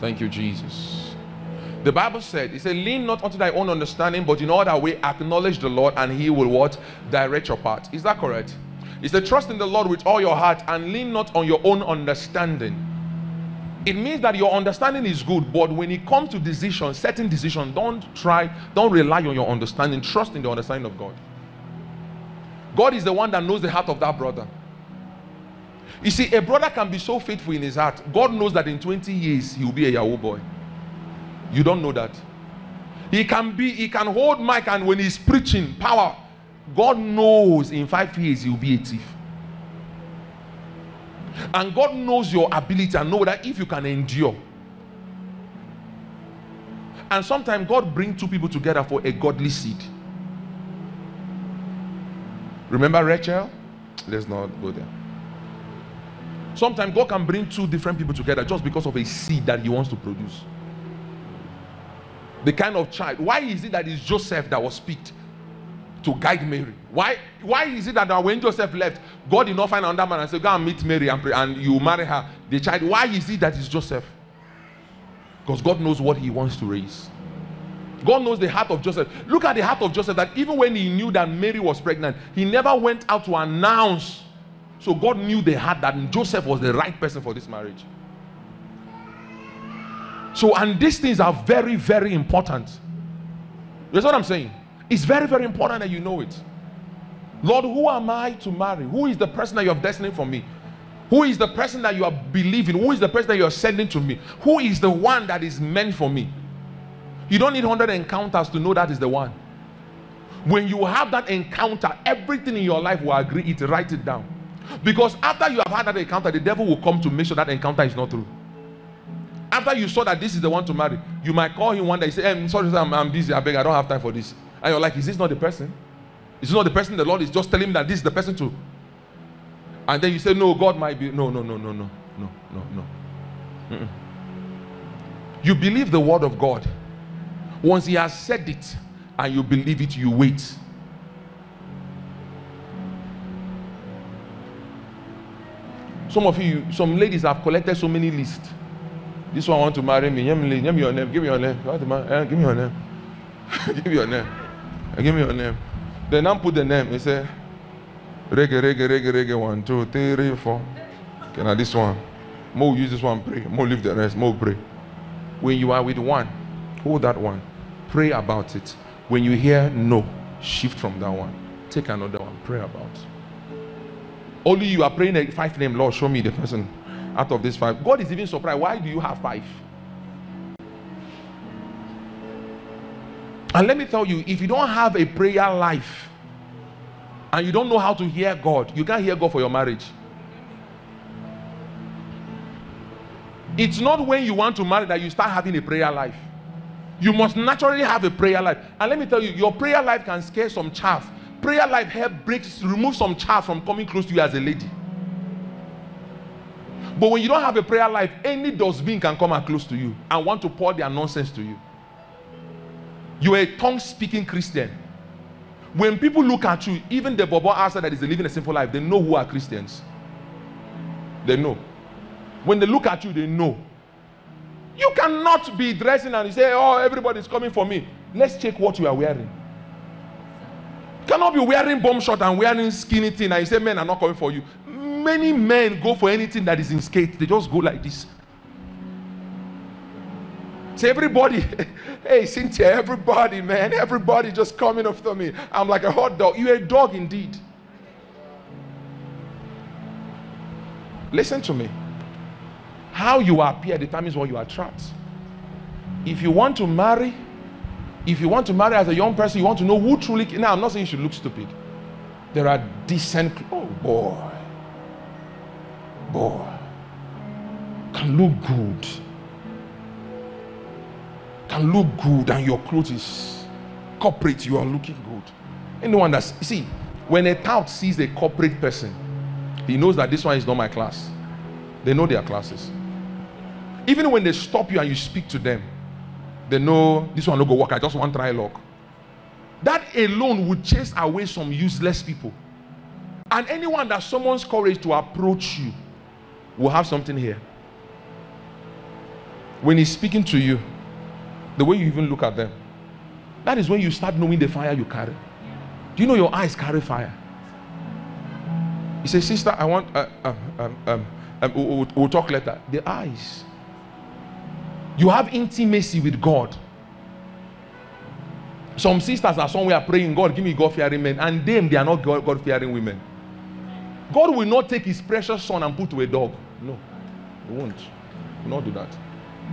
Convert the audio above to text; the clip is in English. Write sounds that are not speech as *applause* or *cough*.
Thank you, Jesus. The Bible said, it said, lean not unto thy own understanding, but in all thy way acknowledge the Lord, and he will what? Direct your path. Is that correct? It's the trust in the Lord with all your heart and lean not on your own understanding. It means that your understanding is good, but when it comes to decisions, certain decisions, don't try, don't rely on your understanding. Trust in the understanding of God. God is the one that knows the heart of that brother. You see, a brother can be so faithful in his heart. God knows that in 20 years he will be a Yahoo boy. You don't know that. He can be, he can hold mic and when he's preaching power, God knows in five years he will be a thief. And God knows your ability and know that if you can endure. And sometimes God brings two people together for a godly seed. Remember Rachel? Let's not go there. Sometimes God can bring two different people together just because of a seed that He wants to produce. The kind of child. Why is it that it's Joseph that was picked to guide Mary? Why, why is it that when Joseph left, God did not find another man and say, Go and meet Mary and, pray, and you marry her? The child. Why is it that it's Joseph? Because God knows what He wants to raise. God knows the heart of Joseph. Look at the heart of Joseph that even when he knew that Mary was pregnant, he never went out to announce. So God knew they had that Joseph was the right person for this marriage. So, and these things are very, very important. That's what I'm saying. It's very, very important that you know it. Lord, who am I to marry? Who is the person that you have destined for me? Who is the person that you are believing? Who is the person that you are sending to me? Who is the one that is meant for me? You don't need 100 encounters to know that is the one. When you have that encounter, everything in your life will agree it, write it down. Because after you have had that encounter, the devil will come to make sure that encounter is not true. After you saw that this is the one to marry, you might call him one day, and say, hey, sorry, I'm, I'm busy, I beg, I don't have time for this. And you're like, is this not the person? Is this not the person the Lord is just telling me that this is the person to? And then you say, no, God might be. No, no, no, no, no, no, no, no. You believe the word of God. Once he has said it and you believe it, you wait. Some of you, some ladies have collected so many lists. This one want to marry me. Give me, your name. Give me your name. You want to marry? Eh, give me your name. *laughs* give me your name. Eh, give me your name. They now put the name. They say, reggae, reggae, reggae, reggae. One, two, three, four. Okay, now this one. More use this one, pray. More leave the rest. More pray. When you are with one, hold that one. Pray about it. When you hear no, shift from that one. Take another one. Pray about. Only you are praying a five name, Lord, show me the person out of this five. God is even surprised. Why do you have five? And let me tell you, if you don't have a prayer life and you don't know how to hear God, you can't hear God for your marriage. It's not when you want to marry that you start having a prayer life. You must naturally have a prayer life. And let me tell you, your prayer life can scare some chaff. Prayer life help breaks, remove some chaff from coming close to you as a lady. But when you don't have a prayer life, any dustbin can come close to you and want to pour their nonsense to you. You are a tongue speaking Christian. When people look at you, even the Bobo outside that is living a sinful life, they know who are Christians. They know. When they look at you, they know. You cannot be dressing and you say, Oh, everybody's coming for me. Let's check what you are wearing. Cannot be wearing bomb shot and wearing skinny thing and you say men are not coming for you. Many men go for anything that is in skate. They just go like this. Say everybody, *laughs* hey Cynthia, everybody, man, everybody just coming after me. I'm like a hot dog. You're a dog indeed. Listen to me. How you appear determines what you attract. If you want to marry, if you want to marry as a young person, you want to know who truly. Now, I'm not saying you should look stupid. There are decent. Oh boy, boy, can look good. Can look good, and your clothes is corporate. You are looking good. Anyone that's see, when a tout sees a corporate person, he knows that this one is not my class. They know their classes. Even when they stop you and you speak to them, they know this one no go work. I just want try luck. That alone would chase away some useless people. And anyone that summons courage to approach you will have something here. When He's speaking to you, the way you even look at them, that is when you start knowing the fire you carry. Do you know your eyes carry fire? He says, Sister, I want, uh, um, um, um, um, we'll, we'll talk later. The eyes. You have intimacy with God. Some sisters are somewhere praying, God, give me God fearing men, and them, they are not God fearing women. God will not take his precious son and put to a dog. No, he won't. He will not do that.